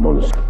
monastery.